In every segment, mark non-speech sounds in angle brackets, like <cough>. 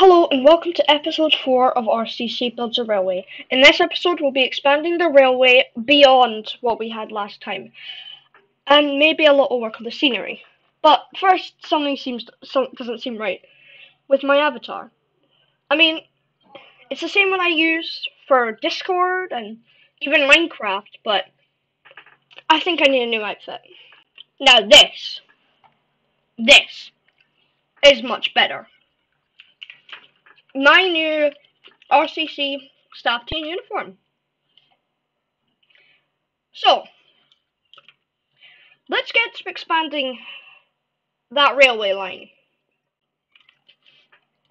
Hello and welcome to episode 4 of RCC Builds a Railway. In this episode we'll be expanding the railway beyond what we had last time. And maybe a little work on the scenery. But first something seems doesn't seem right with my avatar. I mean, it's the same one I use for Discord and even Minecraft, but I think I need a new outfit. Now this, this is much better my new RCC staff team uniform. So, let's get to expanding that railway line.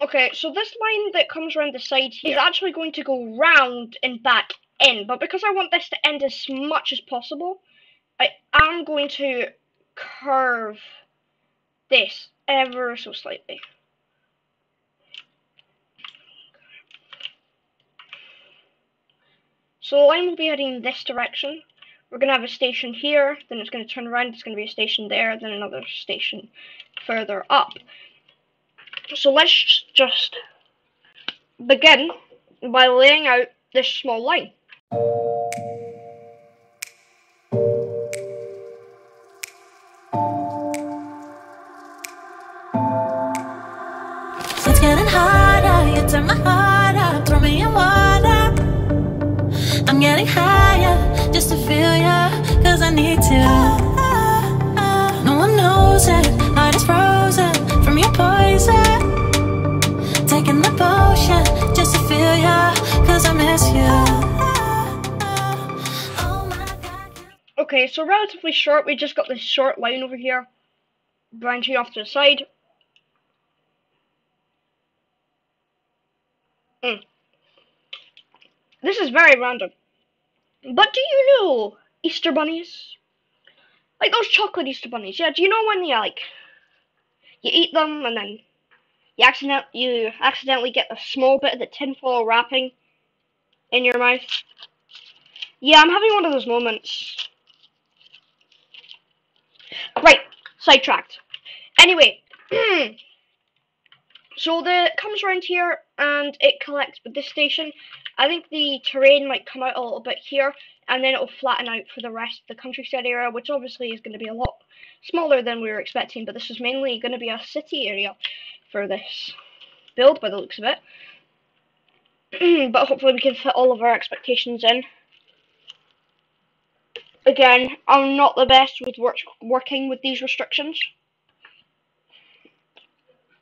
Okay, so this line that comes around the side here is actually going to go round and back in, but because I want this to end as much as possible, I am going to curve this ever so slightly. So the line will be heading in this direction. We're going to have a station here, then it's going to turn around, it's going to be a station there, then another station further up. So let's just begin by laying out this small line. Okay, so relatively short, we just got this short line over here, branching off to the side. Mm. This is very random. But do you know Easter bunnies? Like those chocolate Easter bunnies. Yeah, do you know when you like you eat them and then you accident you accidentally get a small bit of the tinfoil wrapping in your mouth? Yeah, I'm having one of those moments. Right, sidetracked. Anyway, <clears throat> so the it comes around here and it collects with this station I think the terrain might come out a little bit here, and then it'll flatten out for the rest of the countryside area, which obviously is going to be a lot smaller than we were expecting, but this is mainly going to be a city area for this build, by the looks of it. <clears throat> but hopefully we can fit all of our expectations in. Again, I'm not the best with work working with these restrictions.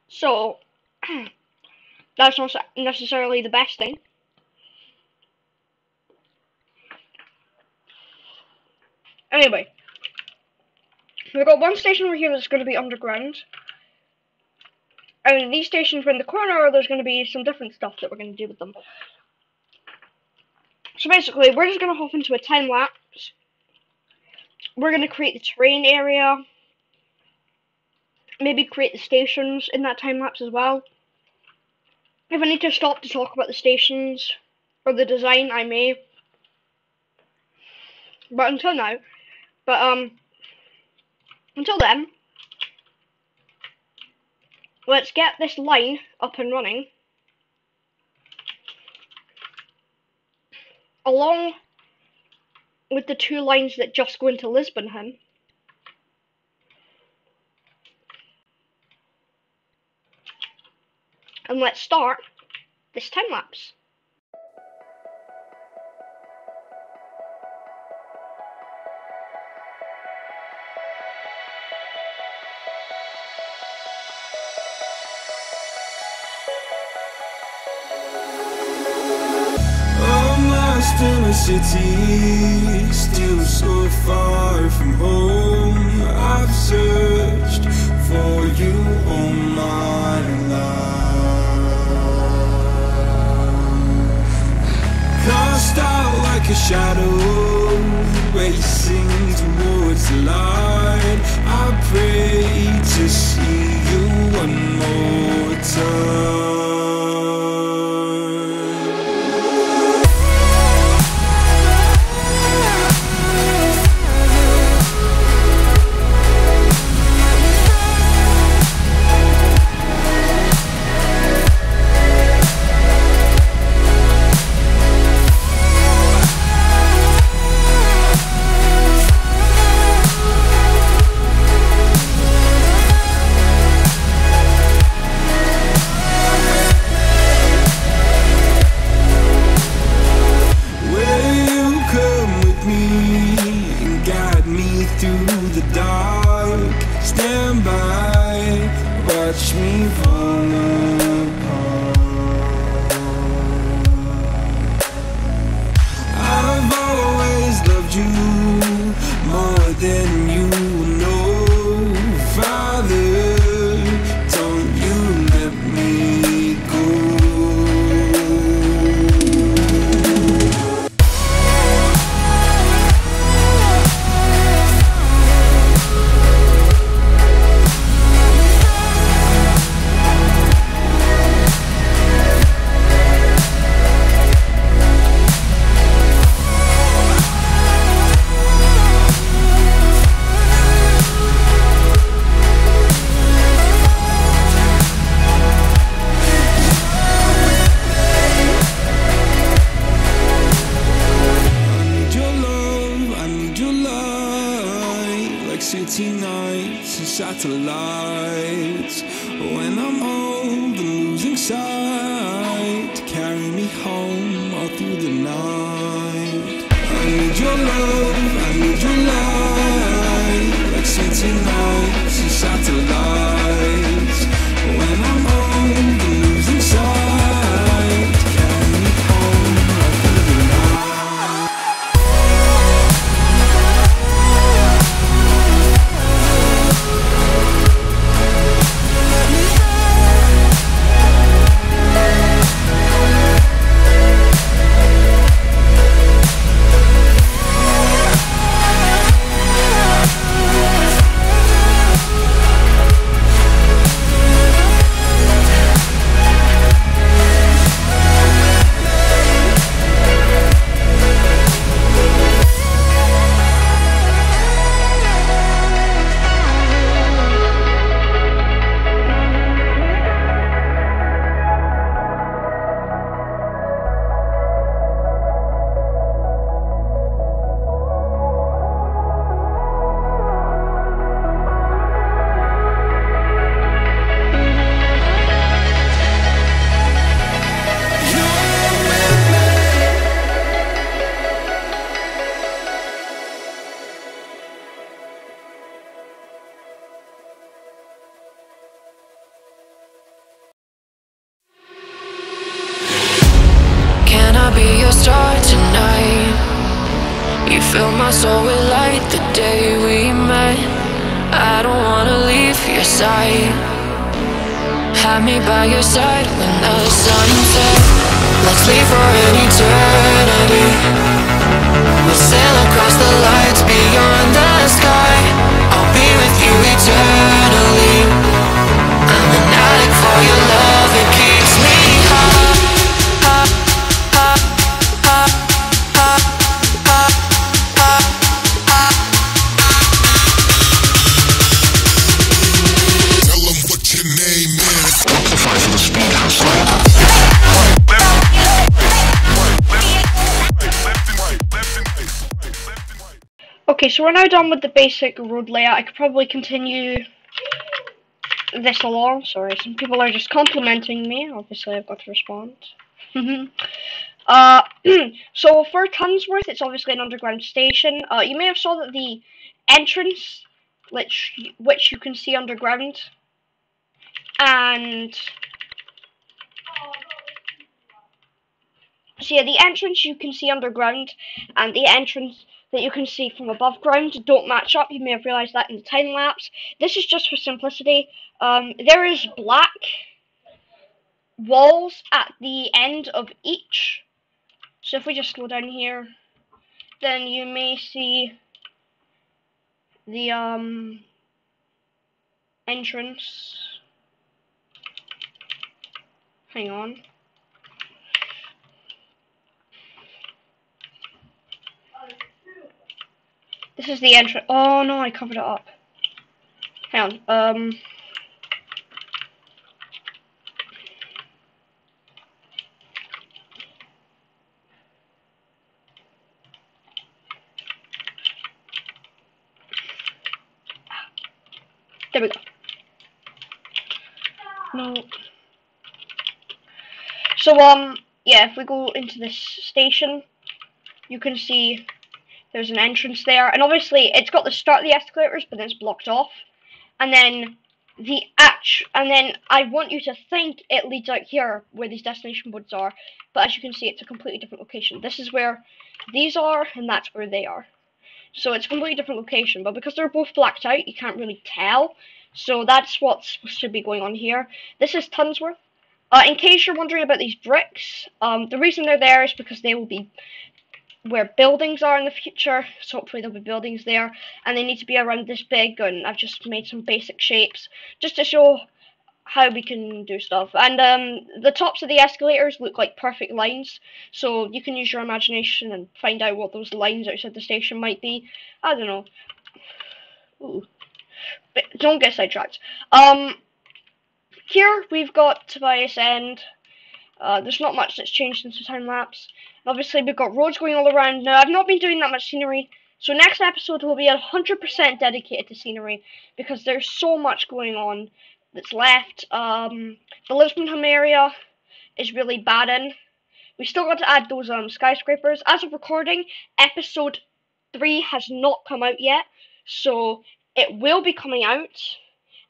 So, <clears throat> that's not necessarily the best thing. Anyway, we've got one station over here that's going to be underground. And these stations are in the corner, there's going to be some different stuff that we're going to do with them. So basically, we're just going to hop into a time lapse. We're going to create the terrain area. Maybe create the stations in that time lapse as well. If I need to stop to talk about the stations or the design, I may. But until now, but, um, until then, let's get this line up and running. Along with the two lines that just go into Lisbon Lisbonham. And let's start this time lapse. In a city, still so far from home. I've searched for you all my life. Cast out like a shadow, racing towards the light. I pray to see you one more time. touch me vulnerable soul with light the day we met. I don't wanna leave your side. Have me by your side when the sun sets. Let's leave for an eternity. We'll sail across the lights beyond the sky. I'll be with you eternally. So we're now done with the basic road layout. I could probably continue this along. Sorry, some people are just complimenting me. Obviously, I've got to respond. <laughs> uh, <clears throat> so for Tunsworth, it's obviously an underground station. Uh, you may have saw that the entrance, which which you can see underground, and so yeah, the entrance you can see underground, and the entrance that you can see from above ground don't match up. You may have realized that in the time lapse. This is just for simplicity. Um, there is black walls at the end of each. So if we just slow down here, then you may see the um entrance. Hang on. This is the entrance. Oh no, I covered it up. Hang on. Um. There we go. No. So um, yeah, if we go into this station, you can see there's an entrance there, and obviously it's got the start of the escalators, but it's blocked off. And then the act, and then I want you to think it leads out here where these destination boards are, but as you can see, it's a completely different location. This is where these are, and that's where they are. So it's a completely different location, but because they're both blacked out, you can't really tell. So that's what's supposed to be going on here. This is Tunsworth. Uh, in case you're wondering about these bricks, um, the reason they're there is because they will be where buildings are in the future. So hopefully there'll be buildings there, and they need to be around this big. And I've just made some basic shapes just to show how we can do stuff. And um, the tops of the escalators look like perfect lines, so you can use your imagination and find out what those lines outside the station might be. I don't know. Ooh. But don't get sidetracked. Um, here we've got Tobias End. Uh, there's not much that's changed since the time lapse. Obviously, we've got roads going all around. Now, I've not been doing that much scenery, so next episode will be 100% dedicated to scenery because there's so much going on that's left. Um, the Lisbonham area is really bad in. We still got to add those um skyscrapers. As of recording, episode three has not come out yet, so it will be coming out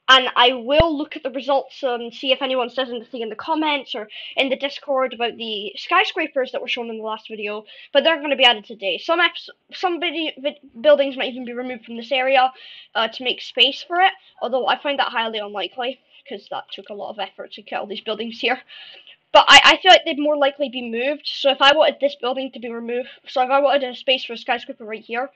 and I will look at the results and see if anyone says anything in the comments or in the Discord about the skyscrapers that were shown in the last video. But they're going to be added today. Some some buildings might even be removed from this area uh, to make space for it, although I find that highly unlikely because that took a lot of effort to get all these buildings here. But I, I feel like they'd more likely be moved. So if I wanted this building to be removed, so if I wanted a space for a skyscraper right here,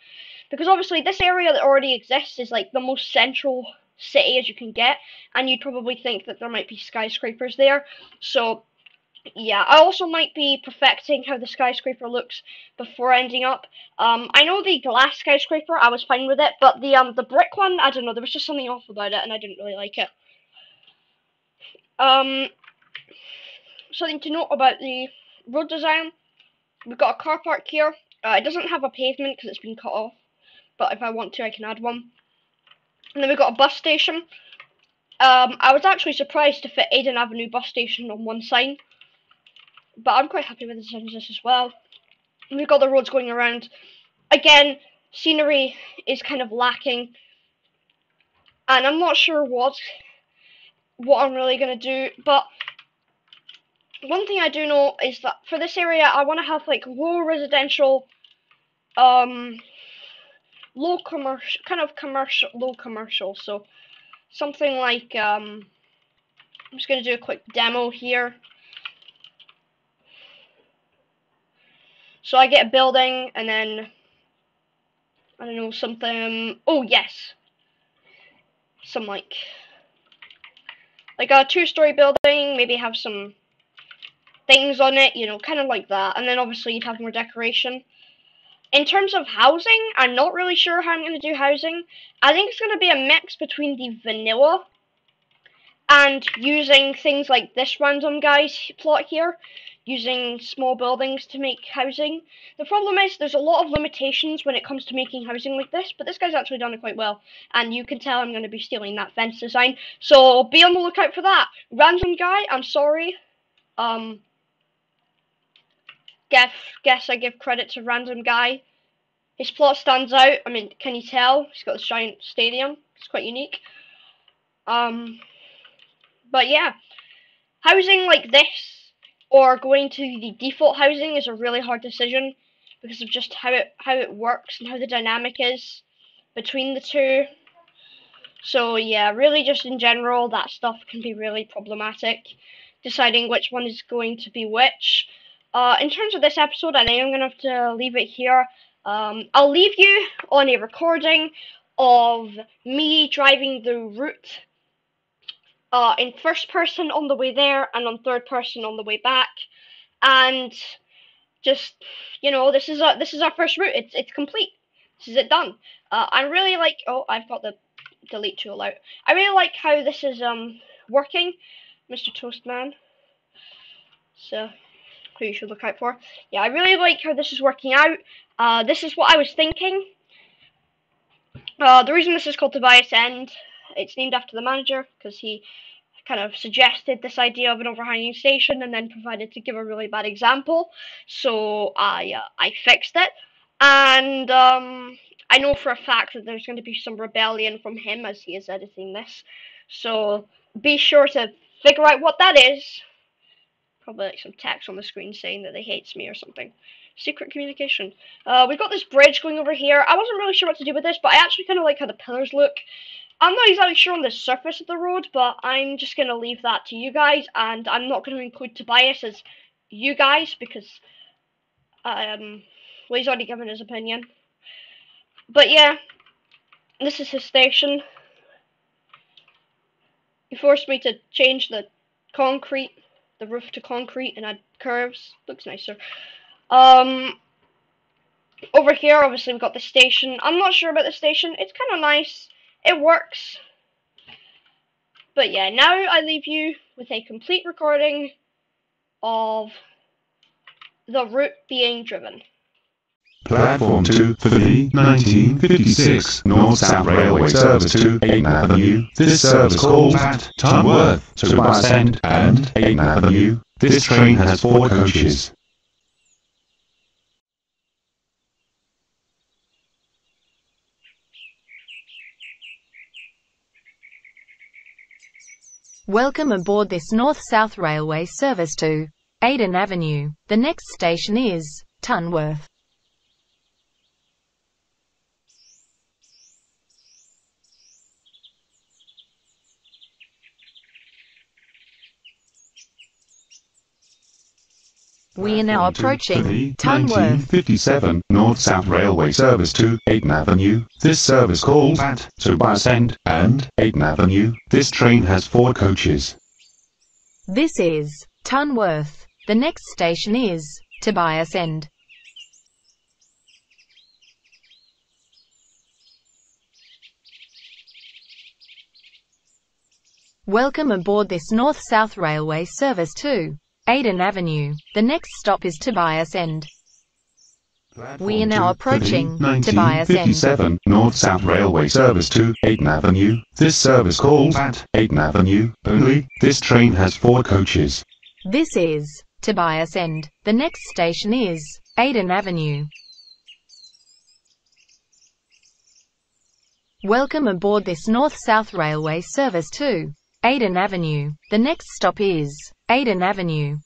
because obviously this area that already exists is like the most central city as you can get, and you'd probably think that there might be skyscrapers there. So, yeah, I also might be perfecting how the skyscraper looks before ending up. Um, I know the glass skyscraper, I was fine with it, but the um the brick one, I don't know, there was just something off about it, and I didn't really like it. Um, something to note about the road design. We've got a car park here. Uh, it doesn't have a pavement because it's been cut off, but if I want to, I can add one. And then we've got a bus station. Um, I was actually surprised to fit Eden Avenue bus station on one sign. But I'm quite happy with the design as well. And we've got the roads going around. Again, scenery is kind of lacking. And I'm not sure what what I'm really going to do. But one thing I do know is that for this area, I want to have like low residential um low commercial, kind of commercial, low commercial. So something like, um, I'm just going to do a quick demo here. So I get a building and then, I don't know, something, oh yes, some like, like a two-story building, maybe have some things on it, you know, kind of like that. And then obviously you'd have more decoration in terms of housing, I'm not really sure how I'm going to do housing. I think it's going to be a mix between the vanilla and using things like this random guy's plot here, using small buildings to make housing. The problem is there's a lot of limitations when it comes to making housing like this, but this guy's actually done it quite well, and you can tell I'm going to be stealing that fence design, so be on the lookout for that. Random guy, I'm sorry. Um, guess guess I give credit to random guy. His plot stands out. I mean, can you tell? He's got this giant stadium. It's quite unique. Um, but yeah, housing like this or going to the default housing is a really hard decision because of just how it how it works and how the dynamic is between the two. So yeah, really just in general, that stuff can be really problematic. Deciding which one is going to be which. Uh, in terms of this episode, I I'm going to have to leave it here. Um, I'll leave you on a recording of me driving the route uh, in first person on the way there and on third person on the way back. And just, you know, this is a, this is our first route. It's, it's complete. This is it done. Uh, I really like, oh, I've got the delete tool out. I really like how this is um working, Mr. Toastman. So who you should look out for. Yeah, I really like how this is working out. Uh, this is what I was thinking. Uh, the reason this is called Tobias End, it's named after the manager, because he kind of suggested this idea of an overhanging station and then provided to give a really bad example. So I, uh, I fixed it. And um, I know for a fact that there's going to be some rebellion from him as he is editing this. So be sure to figure out what that is Probably like some text on the screen saying that they hates me or something. Secret communication. Uh, we've got this bridge going over here. I wasn't really sure what to do with this, but I actually kind of like how the pillars look. I'm not exactly sure on the surface of the road, but I'm just going to leave that to you guys, and I'm not going to include Tobias as you guys, because, um, well, he's already given his opinion. But yeah, this is his station. He forced me to change the concrete the roof to concrete and add curves. Looks nicer. Um, over here, obviously, we've got the station. I'm not sure about the station. It's kind of nice. It works. But yeah, now I leave you with a complete recording of the route being driven. Platform 2 for the 1956 North South Railway service to Ayton Avenue. This service calls at Tunworth Tobias End and Ayton Avenue. This train has four coaches. Welcome aboard this North-South Railway service to Ayton Avenue. The next station is Tunworth. We are now approaching Tunworth. 1957 North-South Railway service to Ayton Avenue. This service calls at Tobias End and Ayton Avenue. This train has four coaches. This is Tunworth. The next station is Tobias End. Welcome aboard this North-South Railway service to Ayton Avenue. The next stop is Tobias End. We are now approaching Tobias End. North-South Railway service to Ayton Avenue. This service calls at Ayton Avenue only. This train has four coaches. This is Tobias End. The next station is Ayton Avenue. Welcome aboard this North-South Railway service to Ayton Avenue. The next stop is Ayton Avenue.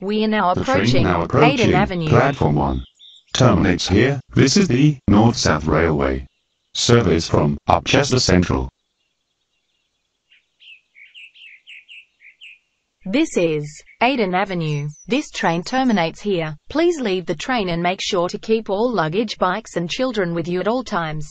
We are now The approaching now approaching Ayton Avenue. platform 1. Terminates here. This is the North-South Railway. Service from Upchester Central. This is Ayton Avenue. This train terminates here. Please leave the train and make sure to keep all luggage, bikes and children with you at all times.